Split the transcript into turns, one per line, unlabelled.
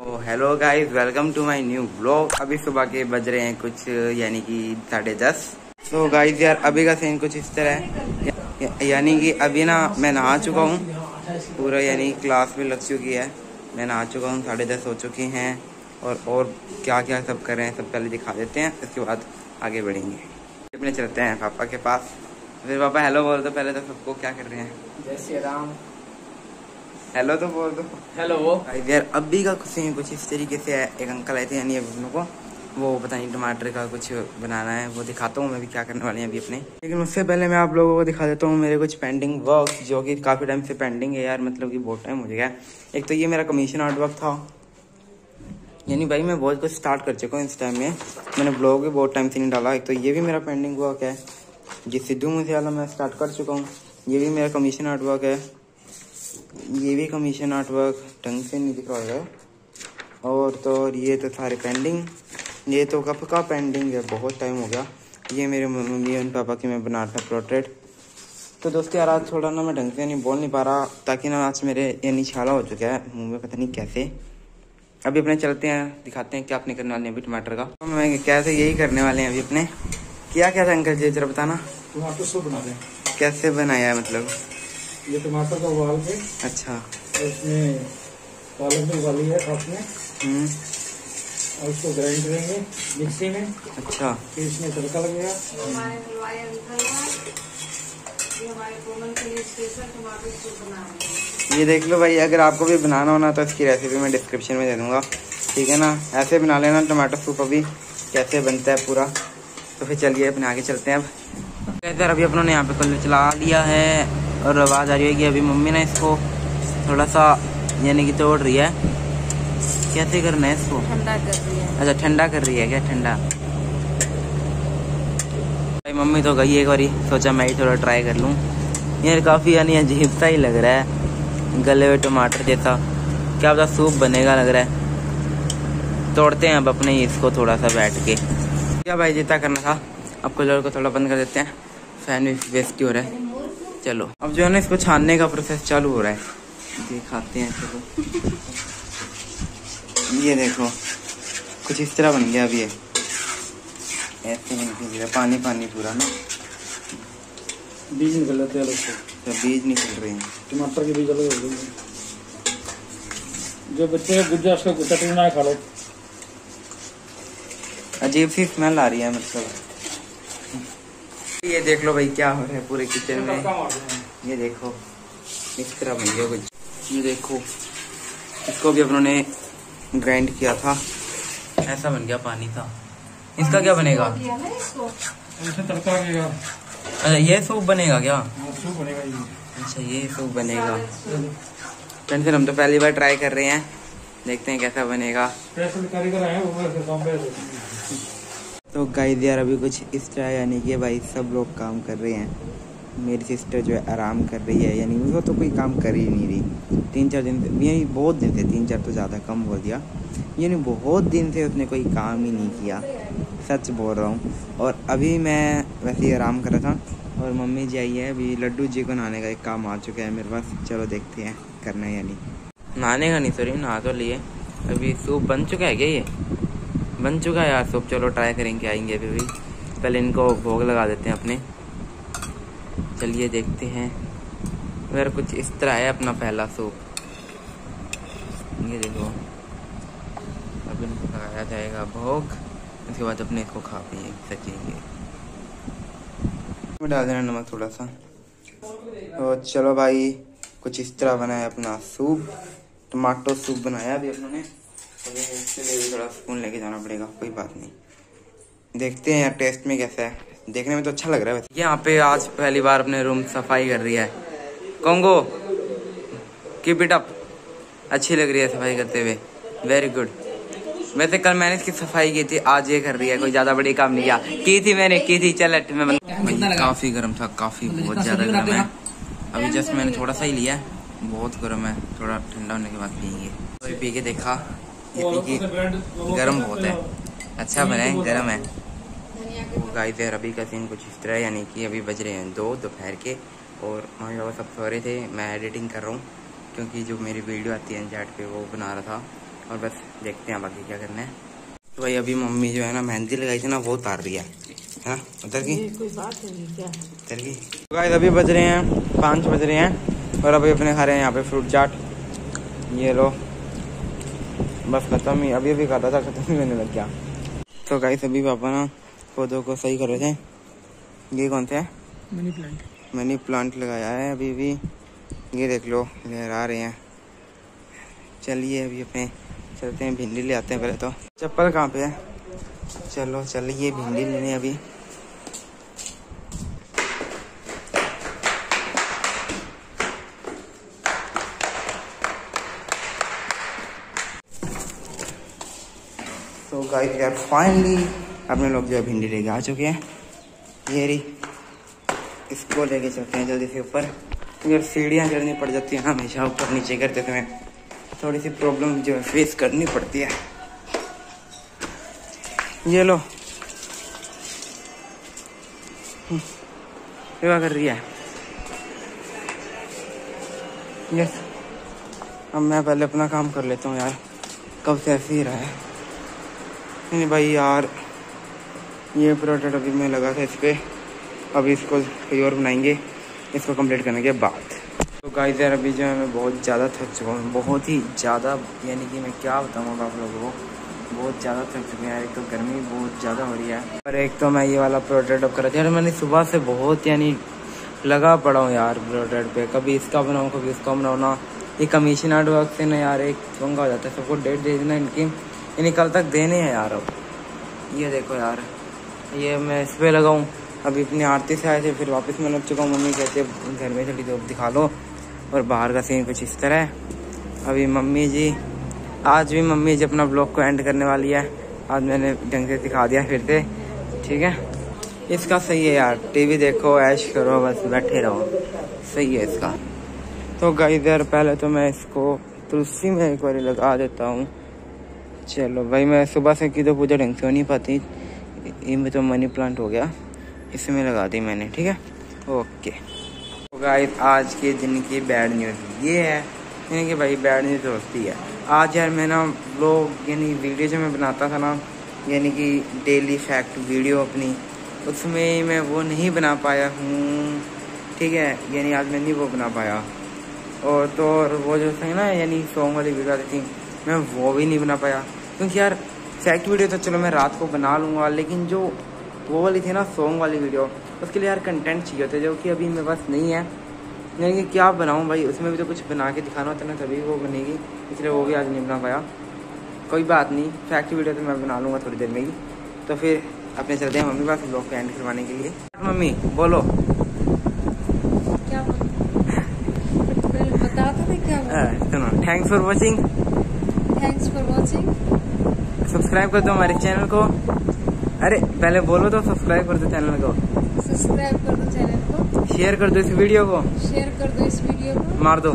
Hello guys welcome to my new blog अभी सुबह के बज रहे हैं कुछ, यानी कि साढ़े दस। तो गाइस यार, अभी का सीन कुछ इस तरह है। यानी कि अभी ना मैं नहा चुका हूँ। पूरा यानी क्लास भी लग चुकी है। मैं नहा चुका हूँ, साढ़े दस हो चुके हैं। और और क्या क्या सब कर रहे हैं, सब पहले दिखा देते हैं। उसके बाद आगे बढ़ेंगे। अपने चलते हैं पापा के पास। फिर पापा हेलो बोल दो, पहले तो सबको क्या कर रहे हैं?
श्री राम।
हेलो तो बोल दो।
हेलो
यार अभी का कुछ सीन कुछ इस तरीके से है। एक अंकल आए थे यानी अभी हम लोग को। वो पता नहीं टमाटर का कुछ बनाना है वो दिखाता हूँ मैं भी क्या करने वाले हैं अभी अपने। लेकिन उससे पहले मैं आप लोगों को दिखा देता हूँ मेरे कुछ पेंडिंग वर्क जो कि काफ़ी टाइम से पेंडिंग है यार मतलब कि बहुत टाइम हो गया। एक तो ये मेरा कमीशन आर्ट वर्क था। यानी भाई मैं बहुत कुछ स्टार्ट कर चुका हूँ इस टाइम में। मैंने ब्लॉग भी बहुत टाइम से नहीं डाला। एक तो ये भी मेरा पेंडिंग वर्क है जिस सिद्धू मूसेवाला मैं स्टार्ट कर चुका हूँ। ये भी मेरा कमीशन आर्ट वर्क है। ये भी कमीशन आर्ट वर्क ढंग से नहीं दिख रहा। है और तो और ये तो सारे पेंडिंग ये तो कब का पेंडिंग है? बहुत टाइम हो गया। ये मेरे मम्मी और पापा की मैं बना था पोर्ट्रेट तो दोस्तों यार आज थोड़ा ना मैं ढंग से नहीं बोल नहीं पा रहा ताकि ना आज मेरे ये छाला हो चुका है मुँह में पता नहीं कैसे। अभी अपने चलते हैं दिखाते हैं क्या अपने करने वाले हैं अभी टमाटर का। तो मैं कैसे यही करने वाले हैं अभी अपने। क्या क्या था अंकल जी जरा बताना।
सूप बना दें।
कैसे बनाया है मतलब?
ये टमाटर का उबाल के
अच्छा।
और इसमें पालक भी उबाली है साथ में।
हम्म।
और उसको ग्राइंड करेंगे मिक्सी में।
अच्छा।
फिर इसमें तड़का लगेगा।
हमारे हलवाई अंकल जो हमारे कोमल के लिए स्पेशल टमाटर सूप बना रहे
ये देख लो भाई अगर आपको भी बनाना होना तो इसकी रेसिपी मैं डिस्क्रिप्शन में दे दूँगा। ठीक है ना? ऐसे बना लेना टमाटर सूप अभी। कैसे बनता है पूरा। तो फिर चलिए अपने आगे चलते हैं अब। कहते हैं अभी अपनों ने यहाँ पे कलर चला लिया है। और आवाज़ आ रही है कि अभी मम्मी ने इसको थोड़ा सा यानी कि तोड़ रही है। कैसे करना है इसको?
ठंडा कर दिया
अच्छा ठंडा कर रही है क्या? ठंडा। भाई मम्मी तो गई एक बार सोचा मैं ही थोड़ा ट्राई कर लूँ। यार काफ़ी यानी अजीब सा ही लग रहा है। गले हुए टमाटर जैसा। क्या पता सूप बनेगा लग रहा है। तोड़ते हैं अब अपने इसको थोड़ा सा बैठ के। क्या भाई जितना करना था अब कलर को थोड़ा बंद कर देते हैं। फ़ैन भी वेस्ट ही हो रहा है। चलो। अब जो है ना इसको छानने का प्रोसेस चालू हो रहा है। दिखाते हैं चलो। ये देखो कुछ इस तरह बन गया अभी ये। ऐसे के गिरा पानी पानी पूरा ना?
बीज निकल लेते हैं अलग से।
तो बीज निकल रहे हैं।
टमाटर के बीज अलग हो गए। जो बच्चे का गुज्जा उसका बना के खा लो।
अजीब सी स्मेल आ रही है मतलब। ये देख लो भाई क्या हो रहा है पूरे किचन में। ये देखो इस तरह बन गया कुछ। ये देखो इसको भी अपनों ने ग्राइंड किया था। ऐसा बन गया पानी था। इसका क्या बनेगा? अच्छा ये सूप बनेगा क्या?
हाँ, सूप बनेगा ये।
अच्छा ये सूप बनेगा। फ्रेंड्स हम तो पहली बार ट्राई कर रहे हैं। देखते हैं कैसा बनेगा। तो गाइस यार, अभी कुछ इस तरह यानी कि भाई सब लोग काम कर रहे हैं। मेरी सिस्टर जो है आराम कर रही है, यानी वो तो कोई काम कर ही नहीं रही। तीन चार दिन से, यानी बहुत दिन से, तीन चार तो ज़्यादा कम बोल दिया यानी बहुत दिन से उसने कोई काम ही नहीं किया, सच बोल रहा हूँ। और अभी मैं वैसे ही आराम कर रहा था, और मम्मी जी आई है, अभी लड्डू जी को नहाने का एक काम आ चुका है मेरे पास। चलो देखते हैं करना है या नहीं। नहाने का नहीं सॉरी नहा तो लिए। अभी सूप बन चुका है क्या ये? बन चुका है यार सूप चलो ट्राई करेंगे, आएँगे अभी भी। पहले इनको भोग लगा देते हैं अपने। चलिए देखते हैं। अगर कुछ इस तरह है अपना पहला सूप। ये देखो। अब इनको लगाया जाएगा भोग। उसके बाद अपने इसको खा पिए सकेंगे डाल देना नमक थोड़ा सा तो चलो भाई, कुछ इस तरह बनाया अपना सूप। टमाटो सूप बनाया अभी अपनों अभी इसके लिए भी थोड़ा स्पून लेके जाना पड़ेगा कोई बात नहीं। देखते हैं यार टेस्ट में कैसा है। देखने में तो अच्छा लग रहा है वैसे। यहाँ पे आज पहली बार अपने रूम सफ़ाई कर रही है। कोंगो कीप इट अप अच्छी लग रही है सफ़ाई करते हुए। वेरी गुड वैसे कल मैंने इसकी सफ़ाई की थी आज ये कर रही है कोई ज़्यादा बड़ी काम नहीं किया। की थी मैंने की थी चल मैं. काफ़ी गर्म था काफ़ी बहुत ज़्यादा गर्म है। अभी जस्ट मैंने थोड़ा सा ही लिया है बहुत गर्म है थोड़ा ठंडा होने के बाद पियेंगे। तो पी के देखा? ये के गर्म बहुत है अच्छा बना है गर्म है। गाइस यार अभी का सीन कुछ इस तरह है यानी कि अभी बज रहे हैं दो दोपहर के और मम्मी पापा सब सो रहे थे। मैं एडिटिंग कर रहा हूँ क्योंकि जो मेरी वीडियो आती है चैट पे वो बना रहा था। और बस देखते हैं बाकी क्या करना है। तो भाई अभी मम्मी जो है ना मेहंदी लगाई थी ना वो उतार रही है। है ना? उतर की
ये कोई बात है क्या
उतर की गाइस अभी बज रहे हैं पाँच बज रहे हैं और अभी अपने खा रहे हैं यहाँ पे फ्रूट चाट ये लो। बस खत्म ही अभी अभी खाता था खत्म ही होने लग गया। तो गाइस अभी पापा ना पौधों को सही कर रहे थे। ये कौन सा है?
मनी प्लांट
मनी प्लांट लगाया है अभी भी। ये देख लो लहरा रहे हैं। चलिए अभी अपने चलते हैं भिंडी ले आते हैं पहले तो। चप्पल कहाँ पे है? चलो चलिए भिंडी लेने अभी तो गाइस यार फाइनली अपने लोग जो है भिंडी लेके आ चुके हैं। ये रही। इसको लेके चलते हैं जल्दी से ऊपर। यार सीढ़ियाँ चढ़नी पड़ जाती है हमेशा ऊपर नीचे करते समय थोड़ी सी प्रॉब्लम जो है फेस करनी पड़ती है। ये लो। हम्म, कर रही है। यस अब मैं पहले अपना काम कर लेता हूँ यार। कब से ऐसे ही रहा है। नहीं भाई यार, ये प्रोडक्ट अभी मैं लगा था इस पर अभी इसको कोई और बनाएँगे, इसको कंप्लीट करने के बाद। तो गाइस यार, अभी जो है मैं बहुत ज़्यादा थक चुका हूँ, बहुत ही ज़्यादा, यानी कि मैं क्या बताऊँगा आप लोगों को? बहुत ज़्यादा थक चुके हैं यार, एक तो गर्मी बहुत ज़्यादा हो रही है। और एक तो मैं ये वाला प्रोडक्ट अब करा था। यार मैंने सुबह से बहुत, यानी लगा पड़ा हूँ यार प्रोडक्ट पे। कभी इसका बनाऊँ, कभी इसका बनाऊँ ना। ये कमीशन आर्ट वर्क से ना यार एक पंगा हो जाता है, सबको डेट दे देना इनकी। यानी कल तक देने हैं यार अब। ये देखो यार, ये मैं इस पर लगाऊँ अभी अपनी आरती से आए थे, फिर वापस मैं लग चुका हूँ। मम्मी कहते घर में चली तो अब दिखा लो। और बाहर का सीन कुछ इस तरह है। अभी मम्मी जी, आज भी मम्मी जी अपना ब्लॉग को एंड करने वाली है। आज मैंने ढंग से दिखा दिया फिर से। ठीक है? इसका सही है यार टीवी देखो, ऐश करो, बस बैठे रहो। सही है इसका। तो गाइस यार पहले तो मैं इसको तुलसी में एक बार लगा देता हूँ। चलो, भाई मैं सुबह से की तो पूजा ढंग से हो नहीं पाती। इनमें तो मनी प्लांट हो गया। इसमें लगा दी मैंने, ठीक है? ओके तो गाइस आज के दिन की बैड न्यूज़ ये है। यानी कि भाई बैड न्यूज़ होती है। आज यार मैं ना ब्लॉग यानी वीडियो जो मैं बनाता था ना, यानी कि डेली फैक्ट वीडियो अपनी, उसमें मैं वो नहीं बना पाया हूँ। ठीक है? यानी आज मैं नहीं वो बना पाया। और तो और वो जो थे ना, यानी सॉन्ग वाली वीडियो आती थी, मैं वो भी नहीं बना पाया। क्योंकि यार फैक्ट वीडियो तो चलो मैं रात को बना लूँगा लेकिन जो वो वाली थी ना सॉन्ग वाली वीडियो उसके लिए यार कंटेंट चाहिए होता है जो कि अभी मेरे पास नहीं है। यानी कि क्या बनाऊँ भाई उसमें भी तो कुछ बना के दिखाना होता है ना तभी वो बनेगी इसलिए वो भी आज नहीं बना पाया। कोई बात नहीं फैक्ट वीडियो तो मैं बना लूँगा थोड़ी देर में ही। तो फिर अपने चलते हैं मम्मी पास ब्लॉग को एंड करवाने के लिए। मम्मी बोलो।
क्या बता क्या
thanks for watching
thanks for watching
subscribe कर दो हमारे चैनल को। अरे पहले बोलो तो सब्सक्राइब कर दो चैनल को।
सब्सक्राइब कर दो चैनल को।
शेयर कर दो इस वीडियो को।
शेयर कर दो इस वीडियो को।
मार दो।